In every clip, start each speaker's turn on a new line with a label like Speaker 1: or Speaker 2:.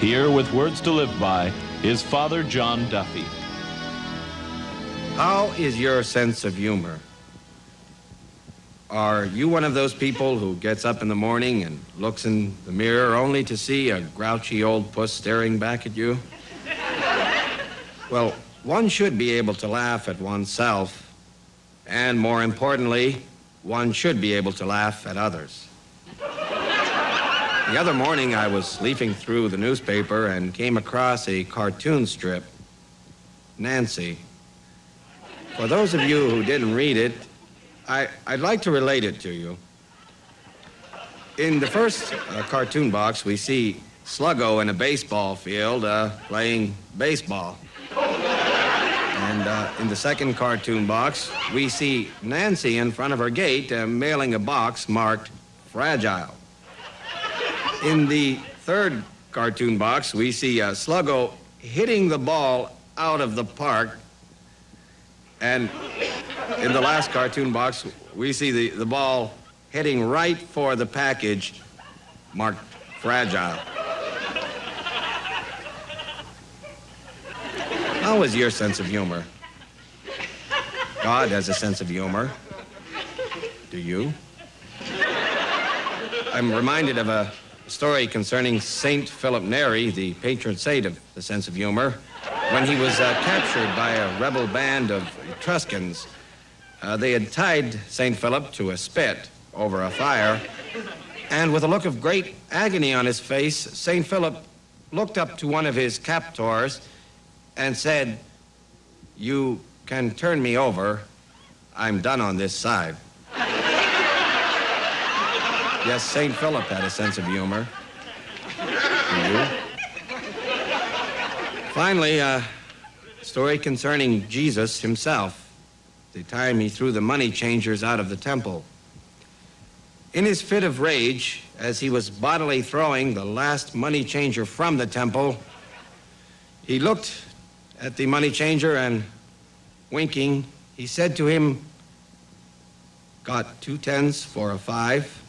Speaker 1: Here with words to live by is Father John Duffy.
Speaker 2: How is your sense of humor? Are you one of those people who gets up in the morning and looks in the mirror only to see a grouchy old puss staring back at you? well, one should be able to laugh at oneself, and more importantly, one should be able to laugh at others. The other morning, I was leafing through the newspaper and came across a cartoon strip, Nancy. For those of you who didn't read it, I, I'd like to relate it to you. In the first uh, cartoon box, we see Sluggo in a baseball field uh, playing baseball. And uh, in the second cartoon box, we see Nancy in front of her gate uh, mailing a box marked fragile. In the third cartoon box, we see uh, Sluggo hitting the ball out of the park. And in the last cartoon box, we see the, the ball heading right for the package marked fragile. How is your sense of humor? God has a sense of humor. Do you? I'm reminded of a story concerning Saint Philip Neri, the patron saint of the sense of humor, when he was uh, captured by a rebel band of Etruscans. Uh, they had tied St. Philip to a spit over a fire, and with a look of great agony on his face, St. Philip looked up to one of his captors and said, You can turn me over. I'm done on this side. Yes, St. Philip had a sense of humor. Finally, a story concerning Jesus himself the time he threw the money changers out of the temple. In his fit of rage, as he was bodily throwing the last money changer from the temple, he looked at the money changer and, winking, he said to him, Got two tens for a five?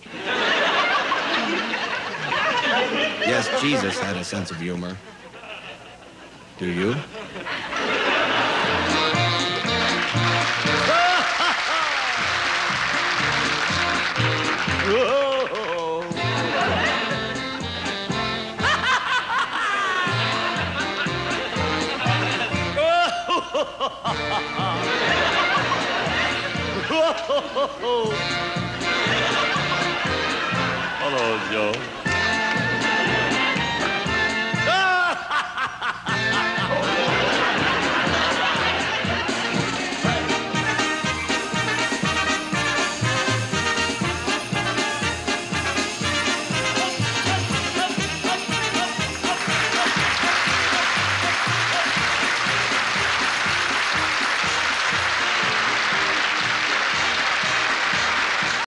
Speaker 2: Yes, Jesus had a sense of humor. Do you?
Speaker 3: Hello, Joe.